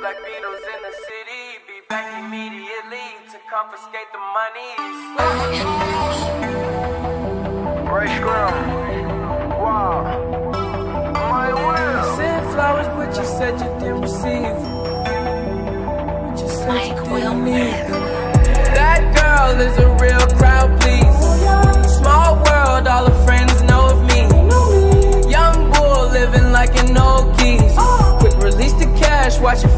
Black Beatles in the city, be back immediately to confiscate the monies. Scrum, wow, my. You sent flowers, but you said you didn't receive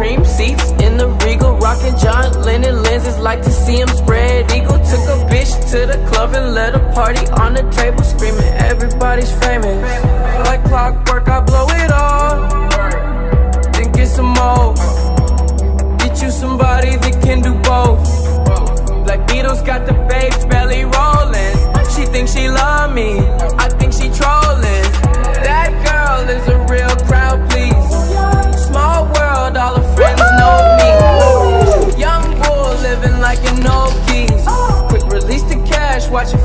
Cream seats in the regal, rocking John Lennon lenses. Like to see him spread eagle. Took a bitch to the club and let a party on the table, screaming everybody's famous. Like clockwork, I blow it all. Then get some more. Get you somebody that can do both. Black Beatles got the babes belly rolling. She thinks she love me.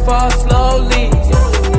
fall slowly.